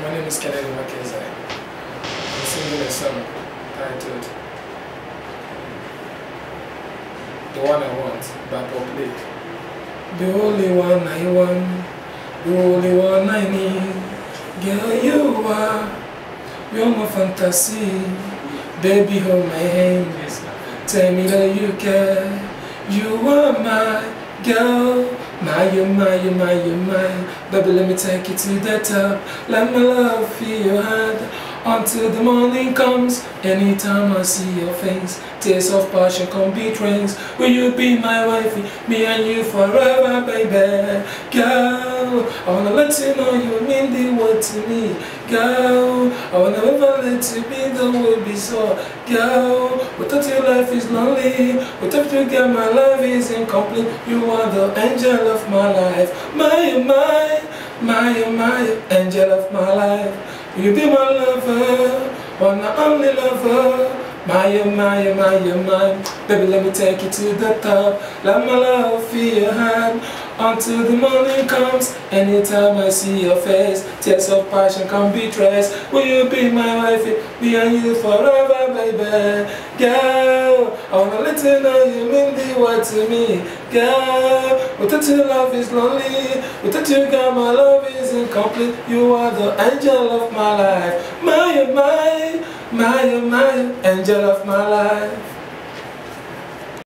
My name is Kennedy Nwakaeze. I'm singing a song titled The One I Want by Paul Play. The only one I want, the only one I need. Girl, you are, you're my fantasy. Baby, hold my hand. Tell me that you care. You are my girl. My, you, my, you, my, you, my. Baby, let me take you to the top. Let my love feel your hand until the morning comes. Anytime I see your face, tears of passion come be trains. Will you be my wifey? Me and you forever, baby. Girl, I wanna let you know you mean the word to me. Girl, I wanna never let you be the way be so. Girl, without your life is lonely. Without you, girl, my life is incomplete. You are the angel of my life. My, my, my, my, angel of my life. You be my lover, one and only lover. My, my, my, my, baby, let me take you to the top. Let my love feel your hand until the morning comes. Anytime I see your face, tears of passion can be traced. Will you be my wife, Be and you forever, baby? Girl, I wanna let you know you mean the world to me. Girl, without your love is lonely. Without you, girl, my love is incomplete. You are the angel of my life. My, my, my, my, angel of my life.